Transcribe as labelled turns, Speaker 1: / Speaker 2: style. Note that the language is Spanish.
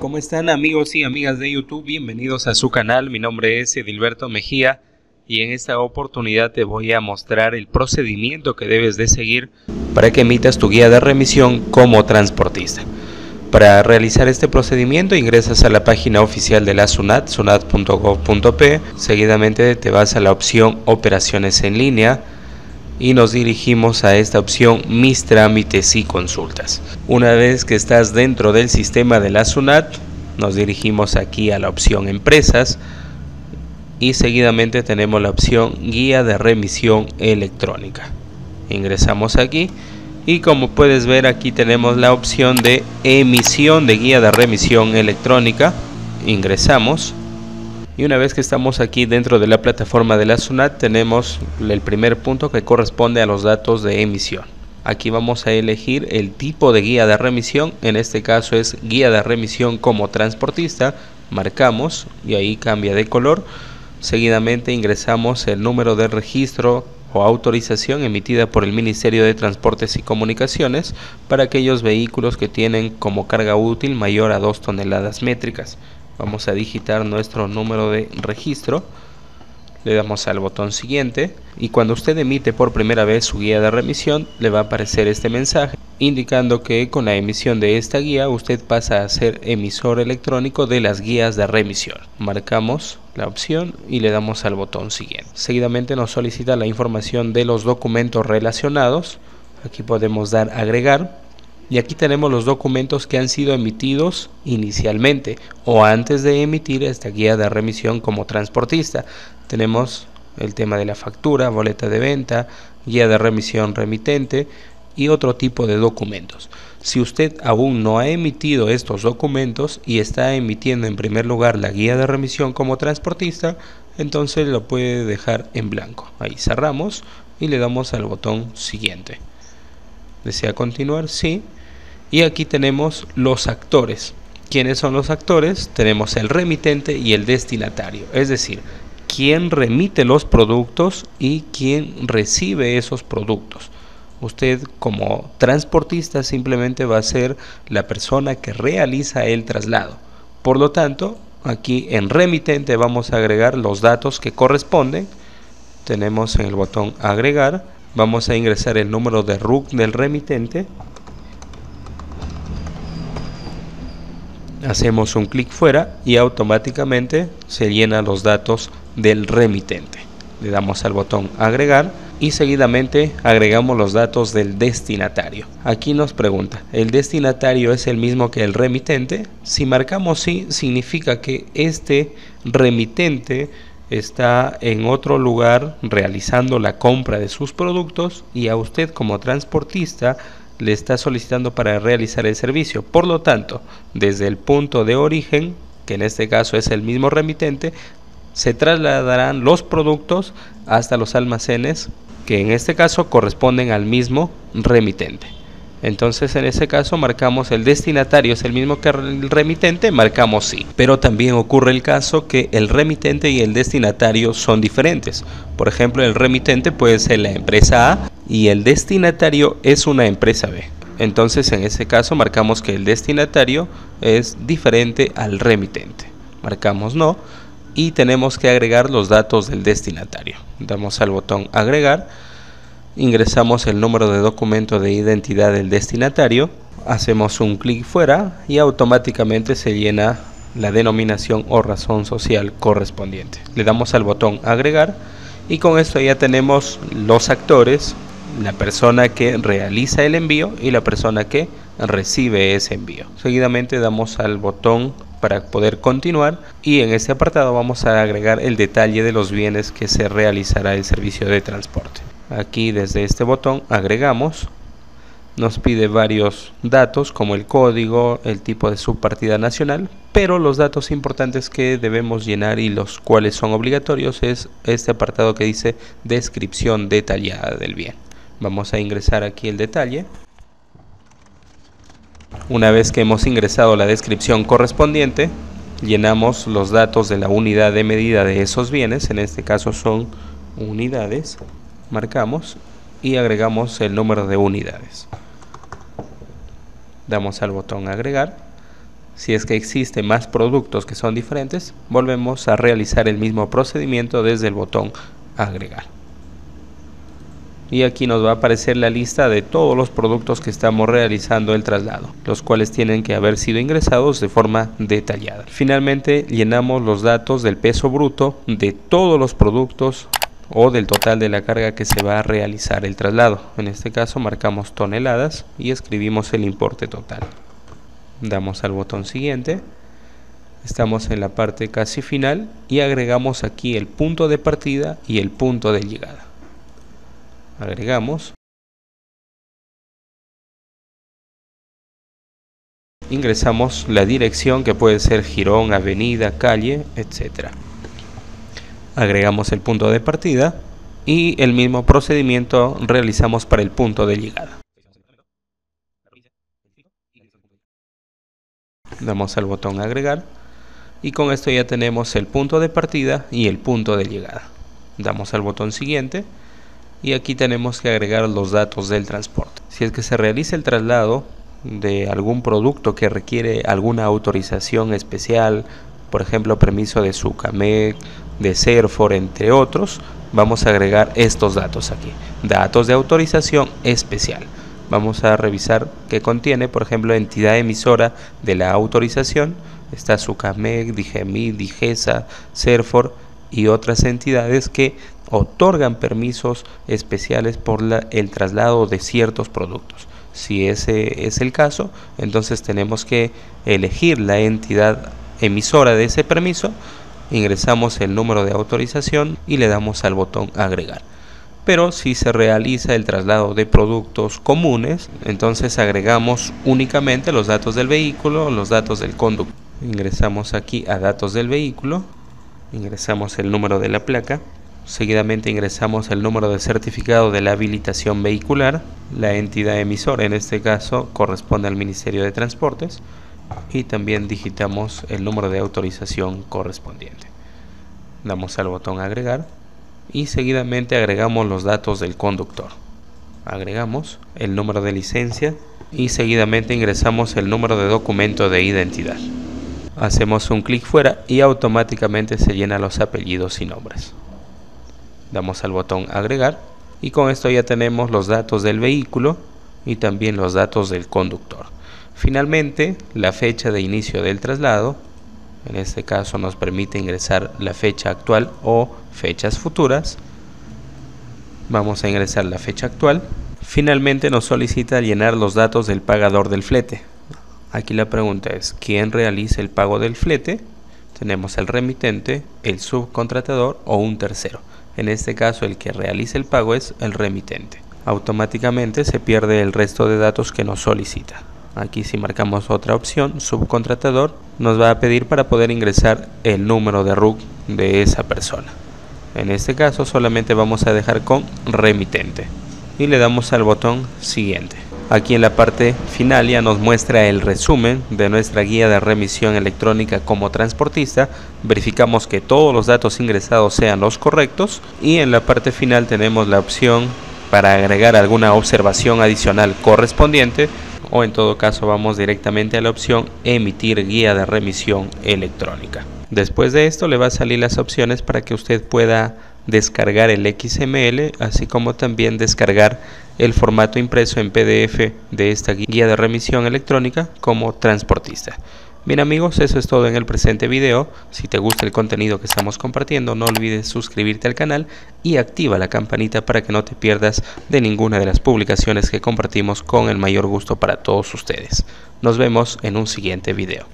Speaker 1: ¿Cómo están amigos y amigas de YouTube? Bienvenidos a su canal, mi nombre es Edilberto Mejía y en esta oportunidad te voy a mostrar el procedimiento que debes de seguir para que emitas tu guía de remisión como transportista. Para realizar este procedimiento ingresas a la página oficial de la SUNAT, sunat.gov.p, seguidamente te vas a la opción operaciones en línea, y nos dirigimos a esta opción Mis trámites y consultas. Una vez que estás dentro del sistema de la SUNAT, nos dirigimos aquí a la opción Empresas y seguidamente tenemos la opción Guía de remisión electrónica. Ingresamos aquí y como puedes ver aquí tenemos la opción de emisión de guía de remisión electrónica. Ingresamos y una vez que estamos aquí dentro de la plataforma de la SUNAT tenemos el primer punto que corresponde a los datos de emisión. Aquí vamos a elegir el tipo de guía de remisión, en este caso es guía de remisión como transportista, marcamos y ahí cambia de color. Seguidamente ingresamos el número de registro o autorización emitida por el Ministerio de Transportes y Comunicaciones para aquellos vehículos que tienen como carga útil mayor a 2 toneladas métricas vamos a digitar nuestro número de registro le damos al botón siguiente y cuando usted emite por primera vez su guía de remisión le va a aparecer este mensaje indicando que con la emisión de esta guía usted pasa a ser emisor electrónico de las guías de remisión. Marcamos la opción y le damos al botón siguiente. Seguidamente nos solicita la información de los documentos relacionados. Aquí podemos dar agregar y aquí tenemos los documentos que han sido emitidos inicialmente o antes de emitir esta guía de remisión como transportista. Tenemos el tema de la factura, boleta de venta, guía de remisión remitente y otro tipo de documentos. Si usted aún no ha emitido estos documentos y está emitiendo en primer lugar la guía de remisión como transportista, entonces lo puede dejar en blanco. Ahí cerramos y le damos al botón siguiente. ¿Desea continuar? Sí. Y aquí tenemos los actores. ¿Quiénes son los actores? Tenemos el remitente y el destinatario. Es decir, quién remite los productos y quién recibe esos productos. Usted como transportista simplemente va a ser la persona que realiza el traslado. Por lo tanto, aquí en remitente vamos a agregar los datos que corresponden. Tenemos en el botón agregar, vamos a ingresar el número de RUC del remitente hacemos un clic fuera y automáticamente se llenan los datos del remitente. Le damos al botón agregar y seguidamente agregamos los datos del destinatario. Aquí nos pregunta, ¿el destinatario es el mismo que el remitente? Si marcamos sí, significa que este remitente está en otro lugar realizando la compra de sus productos y a usted como transportista le está solicitando para realizar el servicio. Por lo tanto, desde el punto de origen, que en este caso es el mismo remitente, se trasladarán los productos hasta los almacenes que en este caso corresponden al mismo remitente. Entonces en ese caso marcamos el destinatario es el mismo que el remitente, marcamos sí. Pero también ocurre el caso que el remitente y el destinatario son diferentes. Por ejemplo, el remitente puede ser la empresa A y el destinatario es una empresa B. Entonces en ese caso marcamos que el destinatario es diferente al remitente. Marcamos no y tenemos que agregar los datos del destinatario. Damos al botón agregar, ingresamos el número de documento de identidad del destinatario, hacemos un clic fuera y automáticamente se llena la denominación o razón social correspondiente. Le damos al botón agregar y con esto ya tenemos los actores la persona que realiza el envío y la persona que recibe ese envío. Seguidamente damos al botón para poder continuar y en este apartado vamos a agregar el detalle de los bienes que se realizará el servicio de transporte. Aquí desde este botón agregamos nos pide varios datos como el código, el tipo de subpartida nacional, pero los datos importantes que debemos llenar y los cuales son obligatorios es este apartado que dice descripción detallada del bien. Vamos a ingresar aquí el detalle. Una vez que hemos ingresado la descripción correspondiente, llenamos los datos de la unidad de medida de esos bienes, en este caso son unidades, marcamos y agregamos el número de unidades. Damos al botón agregar, Si es que existen más productos que son diferentes, volvemos a realizar el mismo procedimiento desde el botón agregar. Y aquí nos va a aparecer la lista de todos los productos que estamos realizando el traslado, los cuales tienen que haber sido ingresados de forma detallada. Finalmente llenamos los datos del peso bruto de todos los productos o del total de la carga que se va a realizar el traslado. En este caso marcamos toneladas y escribimos el importe total. Damos al botón siguiente. Estamos en la parte casi final y agregamos aquí el punto de partida y el punto de llegada. Agregamos. Ingresamos la dirección que puede ser Girón, Avenida, Calle, etcétera agregamos el punto de partida y el mismo procedimiento realizamos para el punto de llegada. Damos al botón agregar y con esto ya tenemos el punto de partida y el punto de llegada. Damos al botón siguiente y aquí tenemos que agregar los datos del transporte. Si es que se realiza el traslado de algún producto que requiere alguna autorización especial, por ejemplo permiso de SUCAMEC de Serfor, entre otros, vamos a agregar estos datos aquí. Datos de autorización especial. Vamos a revisar qué contiene, por ejemplo, entidad emisora de la autorización. Está SUCAMEC, DIGEMI, DIGESA, Serfor y otras entidades que otorgan permisos especiales por el traslado de ciertos productos. Si ese es el caso, entonces tenemos que elegir la entidad emisora de ese permiso ingresamos el número de autorización y le damos al botón agregar. Pero si se realiza el traslado de productos comunes, entonces agregamos únicamente los datos del vehículo, los datos del conductor. Ingresamos aquí a datos del vehículo, ingresamos el número de la placa, seguidamente ingresamos el número de certificado de la habilitación vehicular, la entidad emisora en este caso corresponde al Ministerio de Transportes, y también digitamos el número de autorización correspondiente. Damos al botón agregar y seguidamente agregamos los datos del conductor. Agregamos el número de licencia y seguidamente ingresamos el número de documento de identidad. Hacemos un clic fuera y automáticamente se llenan los apellidos y nombres. Damos al botón agregar y con esto ya tenemos los datos del vehículo y también los datos del conductor. Finalmente, la fecha de inicio del traslado, en este caso nos permite ingresar la fecha actual o fechas futuras. Vamos a ingresar la fecha actual. Finalmente nos solicita llenar los datos del pagador del flete. Aquí la pregunta es, ¿quién realiza el pago del flete? Tenemos el remitente, el subcontratador o un tercero. En este caso el que realiza el pago es el remitente. Automáticamente se pierde el resto de datos que nos solicita. Aquí si marcamos otra opción, subcontratador, nos va a pedir para poder ingresar el número de RUC de esa persona. En este caso solamente vamos a dejar con remitente y le damos al botón siguiente. Aquí en la parte final ya nos muestra el resumen de nuestra guía de remisión electrónica como transportista. Verificamos que todos los datos ingresados sean los correctos y en la parte final tenemos la opción para agregar alguna observación adicional correspondiente o en todo caso vamos directamente a la opción emitir guía de remisión electrónica. Después de esto le va a salir las opciones para que usted pueda descargar el XML así como también descargar el formato impreso en PDF de esta guía de remisión electrónica como transportista. Bien amigos, eso es todo en el presente video. Si te gusta el contenido que estamos compartiendo, no olvides suscribirte al canal y activa la campanita para que no te pierdas de ninguna de las publicaciones que compartimos con el mayor gusto para todos ustedes. Nos vemos en un siguiente video.